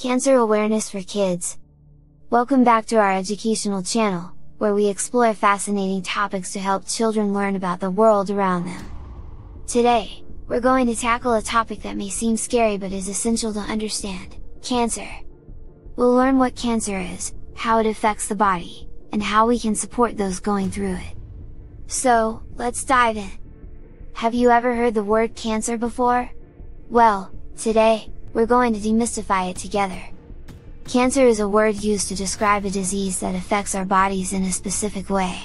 Cancer Awareness for Kids. Welcome back to our educational channel, where we explore fascinating topics to help children learn about the world around them. Today, we're going to tackle a topic that may seem scary but is essential to understand, cancer. We'll learn what cancer is, how it affects the body, and how we can support those going through it. So, let's dive in! Have you ever heard the word cancer before? Well, today, we're going to demystify it together. Cancer is a word used to describe a disease that affects our bodies in a specific way.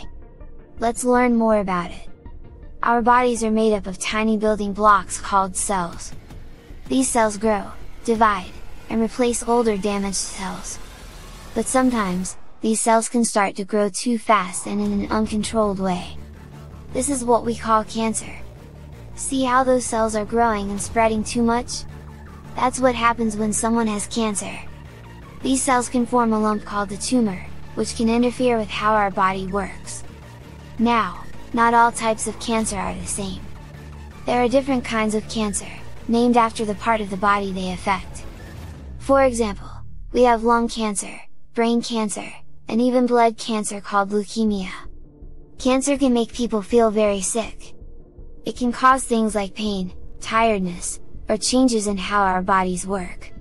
Let's learn more about it. Our bodies are made up of tiny building blocks called cells. These cells grow, divide, and replace older damaged cells. But sometimes, these cells can start to grow too fast and in an uncontrolled way. This is what we call cancer. See how those cells are growing and spreading too much? That's what happens when someone has cancer. These cells can form a lump called a tumor, which can interfere with how our body works. Now, not all types of cancer are the same. There are different kinds of cancer, named after the part of the body they affect. For example, we have lung cancer, brain cancer, and even blood cancer called leukemia. Cancer can make people feel very sick. It can cause things like pain, tiredness, or changes in how our bodies work.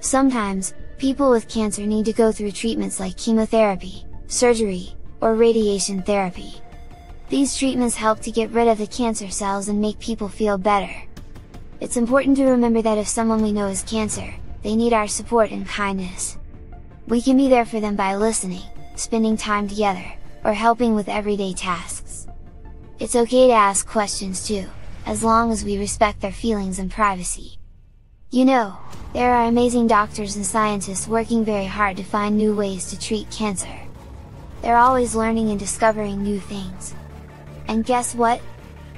Sometimes, people with cancer need to go through treatments like chemotherapy, surgery, or radiation therapy. These treatments help to get rid of the cancer cells and make people feel better. It's important to remember that if someone we know has cancer, they need our support and kindness. We can be there for them by listening, spending time together, or helping with everyday tasks. It's okay to ask questions too, as long as we respect their feelings and privacy. You know, there are amazing doctors and scientists working very hard to find new ways to treat cancer. They're always learning and discovering new things. And guess what?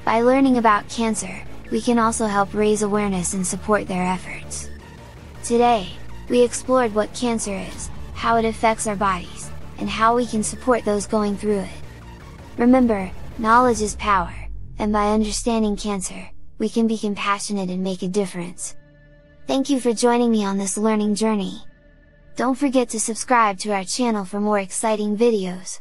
By learning about cancer, we can also help raise awareness and support their efforts. Today, we explored what cancer is, how it affects our bodies, and how we can support those going through it. Remember, knowledge is power, and by understanding cancer, we can be compassionate and make a difference. Thank you for joining me on this learning journey! Don't forget to subscribe to our channel for more exciting videos!